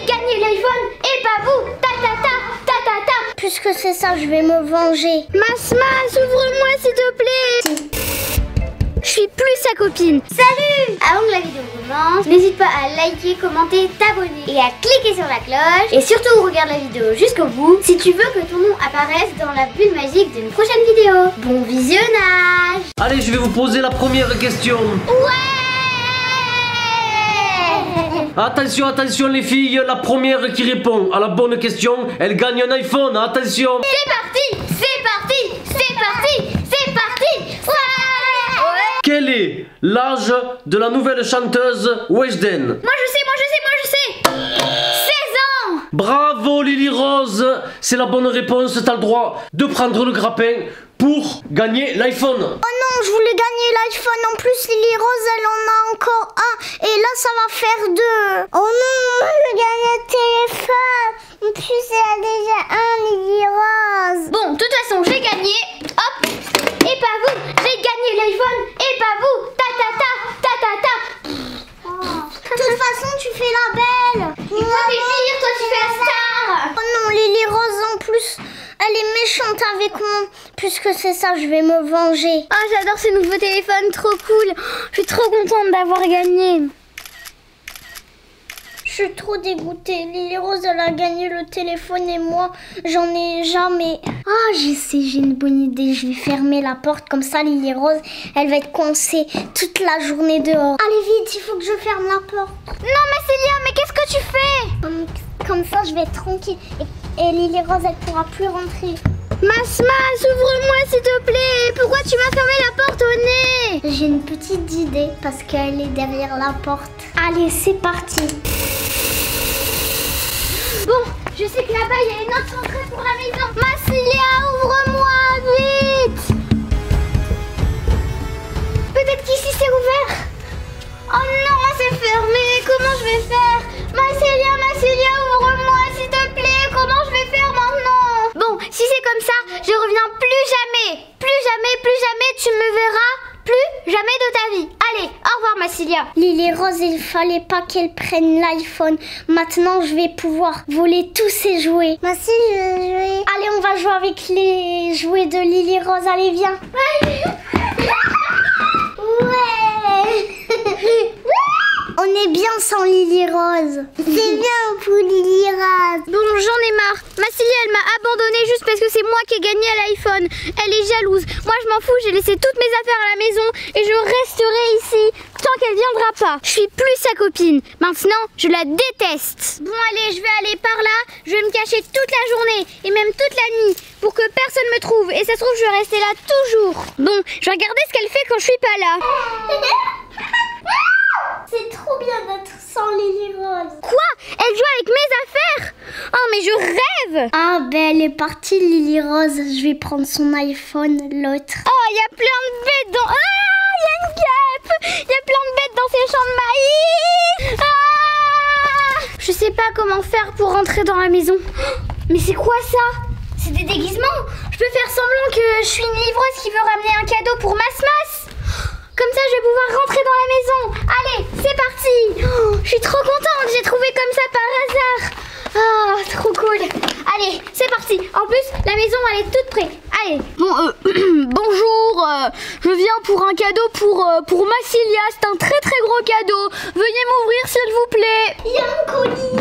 j'ai gagné l'iPhone et pas vous. Ta ta ta ta ta ta. Puisque c'est ça, je vais me venger. Masmas, ouvre-moi s'il te plaît. Je suis plus sa copine. Salut Avant que la vidéo commence, n'hésite pas à liker, commenter, t'abonner et à cliquer sur la cloche. Et surtout, regarde la vidéo jusqu'au bout si tu veux que ton nom apparaisse dans la bulle magique d'une prochaine vidéo. Bon visionnage Allez, je vais vous poser la première question. Ouais Attention, attention les filles, la première qui répond à la bonne question, elle gagne un iPhone, attention. C'est parti C'est parti C'est parti C'est parti Ouais Quel est l'âge de la nouvelle chanteuse Weshden Moi je sais, Bravo Lily Rose C'est la bonne réponse, t'as le droit de prendre le grappin pour gagner l'iPhone Oh non, je voulais gagner l'iPhone. En plus, Lily Rose, elle en a encore un. Et là, ça va faire deux. Oh non, moi, je gagne le téléphone. En plus, elle a déjà un, Lily Rose. Bon, de toute façon, j'ai gagné. Hop Et pas vous J'ai gagné l'iPhone et pas vous Ta ta ta Ta ta ta De toute façon, tu fais la belle. Avec moi. Puisque c'est ça, je vais me venger. Ah, j'adore ce nouveau téléphone, trop cool Je suis trop contente d'avoir gagné Je suis trop dégoûtée. Lily Rose, elle a gagné le téléphone et moi, j'en ai jamais. Ah, je sais, j'ai une bonne idée. Je vais fermer la porte. Comme ça, Lily Rose, elle va être coincée toute la journée dehors. Allez, vite, il faut que je ferme la porte. Non mais Célia, mais qu'est-ce que tu fais? Comme, comme ça, je vais être tranquille. Et, et Lily Rose, elle pourra plus rentrer. Masmas, ouvre-moi s'il te plaît Pourquoi tu m'as fermé la porte au nez J'ai une petite idée parce qu'elle est derrière la porte. Allez, c'est parti. Bon, je sais que là-bas, il y a une autre entrée pour la maison. Massilia, Lily Rose, il fallait pas qu'elle prenne l'iPhone. Maintenant, je vais pouvoir voler tous ses jouets. Moi aussi, je veux jouer. Allez, on va jouer avec les jouets de Lily Rose. Allez, viens. Ouais. On est bien sans Lily Rose. C'est bien pour Lily Rose. Bon, j'en ai marre. Massilia, elle m'a abandonnée juste parce que c'est moi qui ai gagné à l'iPhone. Elle est jalouse. Moi, je m'en fous, j'ai laissé toutes mes affaires à la maison et je resterai qu'elle viendra pas. Je suis plus sa copine. Maintenant, je la déteste. Bon, allez, je vais aller par là. Je vais me cacher toute la journée et même toute la nuit pour que personne me trouve. Et ça se trouve, je vais rester là toujours. Bon, je vais regarder ce qu'elle fait quand je suis pas là. C'est trop bien d'être sans Lily Rose. Quoi? Elle joue avec mes affaires? Oh, mais je rêve Ah ben elle est partie Lily Rose. Je vais prendre son iPhone, l'autre. Oh, il y a plein de bêtes dans... Ah, il y a une guêpe Il y a plein de bêtes dans ces champs de maïs Ah Je sais pas comment faire pour rentrer dans la maison. Mais c'est quoi ça? C'est des déguisements? Je peux faire semblant que je suis une livreuse qui veut ramener un cadeau pour Masmas Comme ça, je vais pouvoir rentrer dans la maison. Allez, c'est parti Oh, Je suis trop contente, j'ai trouvé comme ça par hasard. Ah, trop cool. Allez, c'est parti. En plus, la maison, elle est toute prête. Euh, bonjour. euh, je viens pour un cadeau pour, euh, pour Massilia. C'est un très très gros cadeau. Veuillez m'ouvrir, s'il vous plaît.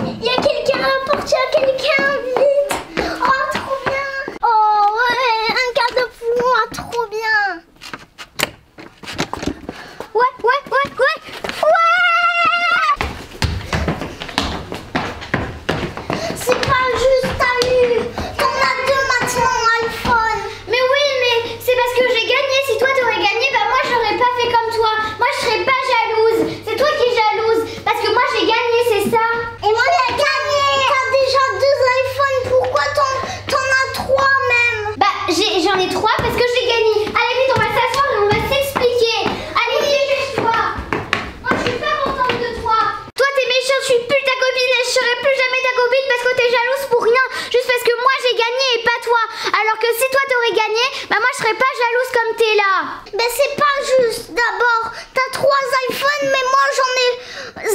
j'en ai trois parce que j'ai gagné. Allez, vite, on va s'asseoir et on va s'expliquer. Allez, dépêche-toi. Moi, je suis pas contente de toi. Toi, t'es méchant, je suis plus ta copine et je serai plus jamais ta copine parce que t'es jalouse pour rien. Juste parce que moi, j'ai gagné et pas toi. Alors que si toi, t'aurais gagné, bah moi, je serais pas jalouse comme t'es là. Mais c'est pas juste. D'abord, t'as trois iPhones, mais moi, j'en ai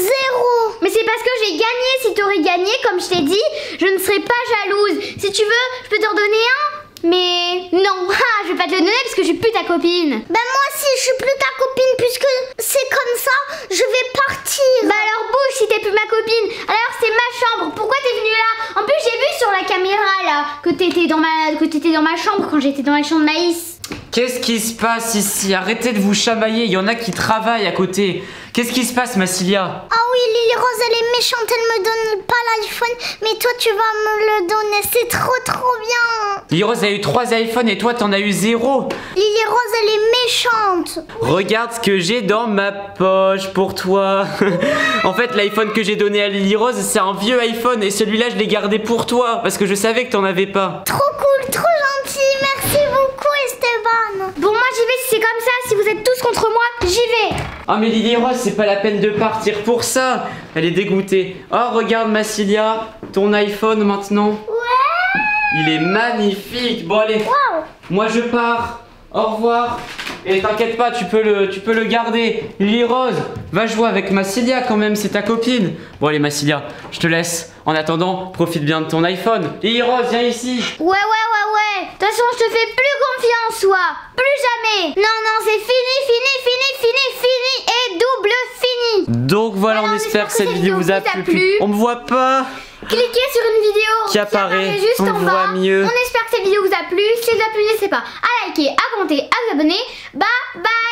zéro. Mais c'est parce que j'ai gagné. Si t'aurais gagné, comme je t'ai dit, je ne serais pas jalouse. Si tu veux, je peux t'en donner un mais non, ah, je vais pas te le donner parce que je suis plus ta copine. Ben moi aussi, je suis plus ta copine puisque c'est comme ça, je vais partir. Bah alors bouge si t'es plus ma copine. Alors c'est ma chambre. Pourquoi t'es venue là? En plus j'ai vu sur la caméra là que t'étais dans ma que t'étais dans ma chambre quand j'étais dans les champs de maïs. Qu'est-ce qui se passe ici? Arrêtez de vous chamailler, il y en a qui travaillent à côté. Qu'est-ce qui se passe, Massilia Ah oui, Lily Rose, elle est méchante, elle me donne pas l'iPhone, mais toi tu vas me le donner, c'est trop trop bien. Lily Rose a eu trois iPhones et toi t'en as eu zéro. Lily Rose, elle est méchante. Regarde ce que j'ai dans ma poche pour toi. en fait, l'iPhone que j'ai donné à Lily Rose, c'est un vieux iPhone et celui-là, je l'ai gardé pour toi parce que je savais que t'en avais pas. Trop Ah mais Lily Rose, c'est pas la peine de partir pour ça. Elle est dégoûtée. Oh regarde Massilia, ton iPhone maintenant. Ouais. Il est magnifique. Bon allez, moi je pars. Au revoir. Et t'inquiète pas, tu peux le, tu peux le garder. Lily Rose, va jouer avec Massilia quand même, c'est ta copine. Bon allez Massilia, je te laisse. En attendant, profite bien de ton iPhone. Lily Rose, viens ici. Ouais ouais ouais ouais. De toute façon je te fais plus confiance, toi. Plus jamais. Non non c'est fini, fini, fini, fini, fini et double fini. Donc voilà, Voilà, on espère que cette vidéo vous a plu. plu. On me voit pas. Cliquez sur une vidéo Qui apparaît, juste on en bas. mieux. On espère que cette vidéo vous a plu. Si elle vous a plu, n'hésitez pas à liker, à commenter, à vous abonner. Bye bye